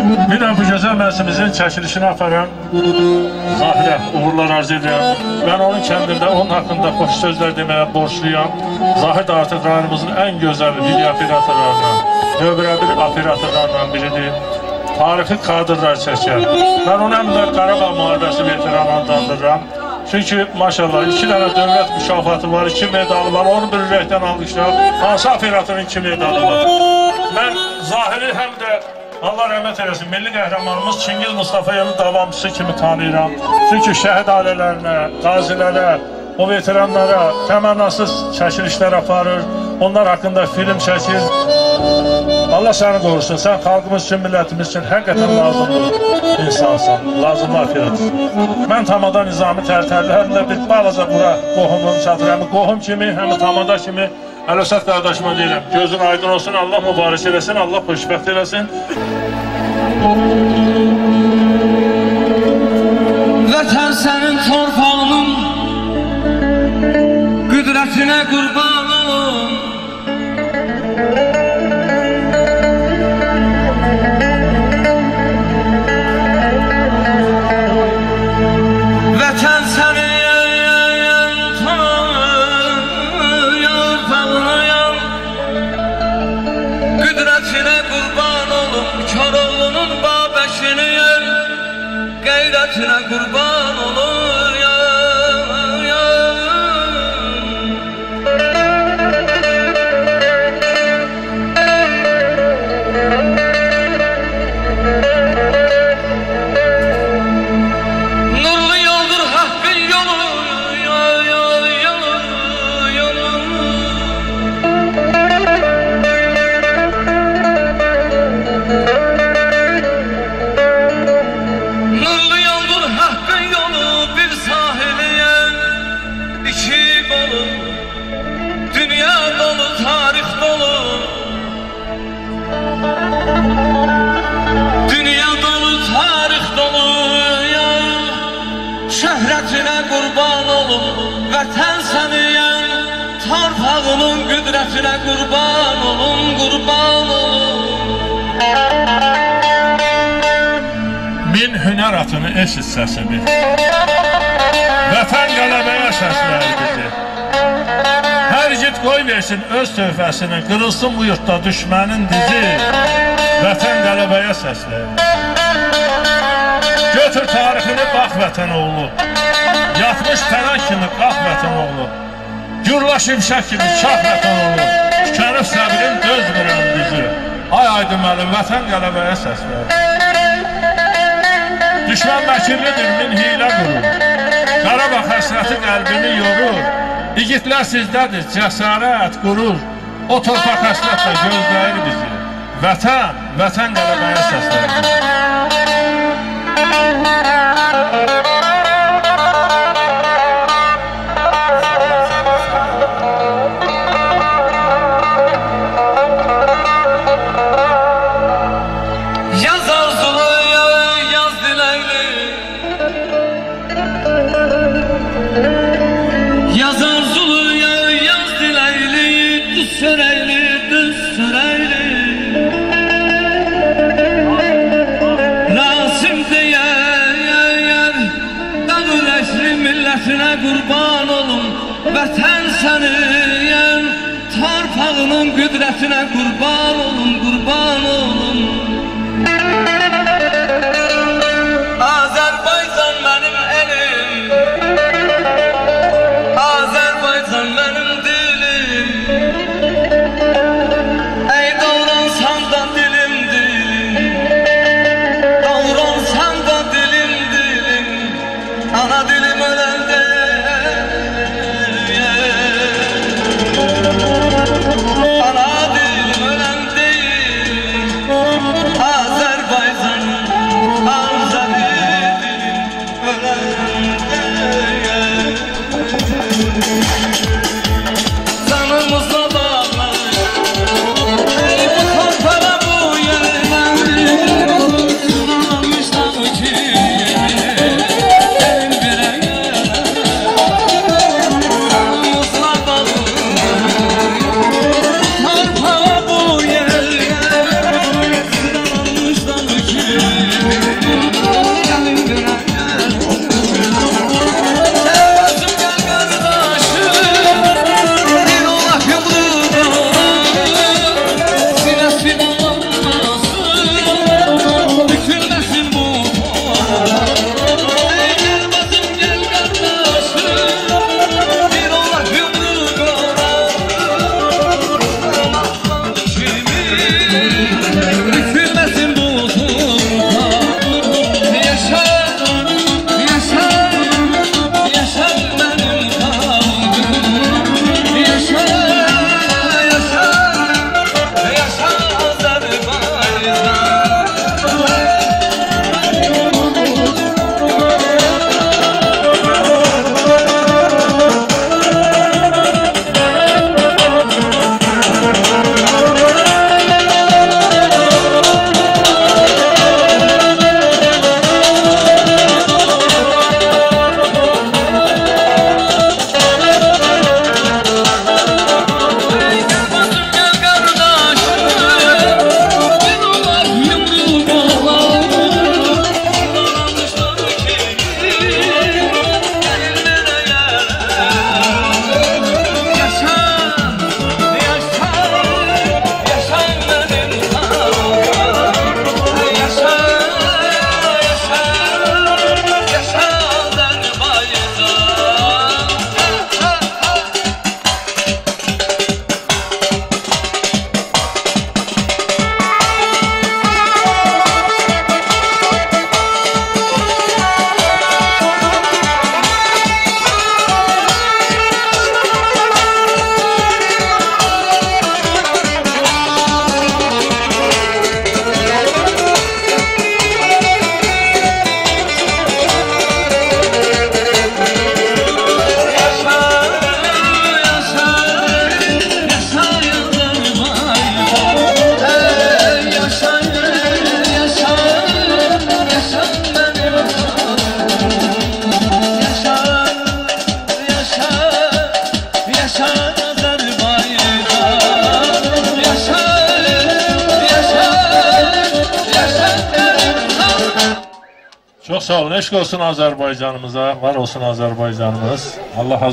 Də bu gözəl mərsimizin çəkilişini aparan Zahirə uğurlar arz edirəm. Mən onun kəndində onun haqqında xoş sözlər deməyə borçluyam. Zahid artıq rayonumuzun ən gözəl video operatorlarından, nömrə bir operatorlarından biridir. Tarixi kadrlar çəkər. Mən onu həm də Qarabağ müharibəsi veteranı adlandırıram. Çünki maşallah iki dənə dövlət mükafatı var, iki medalı var. Onu bir ürəkdən almışlar. Hansı operatorun iki medalı var? Mən Zahiri həm də Allah rəhmət eləsin, milli qəhrəmanımız Çingiz Mustafayevin davamçısı kimi tanıyıram. Çünki şəhid ailələrinə, qazilərə, o veteranlara təmənnasız çəkilişlər aparır, onlar haqqında film çəkir. Allah səni qorusun, sən xalqımız üçün, millətimiz üçün həqiqətən lazımlı insansan, lazımlı afiyyət. Mən Tamada Nizami Tərtərli həm də bir balaca bura qohumum çatır, həm qohum kimi, həm Tamada kimi Əlösət qardaşıma deyirəm, gözün aydın olsun, Allah mübarək eləsin, Allah xoşbəxt eləsin. Vətən sənin torpağının qüdrətinə qurban qeyrətinə qurban Vətən səniyən Torpağının qüdrətinə qurban olun Qurban olun Min hünər atını eşit səsini. Vətən qələbəyə səsləyir bizi. Hər git qoy versin öz tövfəsini, qırılsın bu yurtda düşmənin dizi. Vətən qələbəyə səsləyir. Götür tarixini bax vətən oğlu. Yatmış pərən kimi qalx vətən oğlu. Gürla şimşək kimi çap vətən oğlu. Tükənib səbrin dözmürəm düzü. Ay aydın mənim vətən qələbəyə səsləyir. Düşmən məkirlidir, min hilə qurur. Qarabağ həsrəti qəlbimi yorur. İgidlər sizdədir, cəsarət, qurur. O torpaq həsrətlə gözləyir bizi. Vətən, vətən qələbəyə səsləyir bizi. Düz söreyli düz söreyli Rasim diye yer yer Dağın eşri milletine kurban olun. Vətən səni yer Torpağının qüdrətinə qurban olun, qurban olun. Azərbaycan Çok sağ olun. Eşk olsun Azerbaycanımıza. Var olsun Azerbaycanımız. Allah razı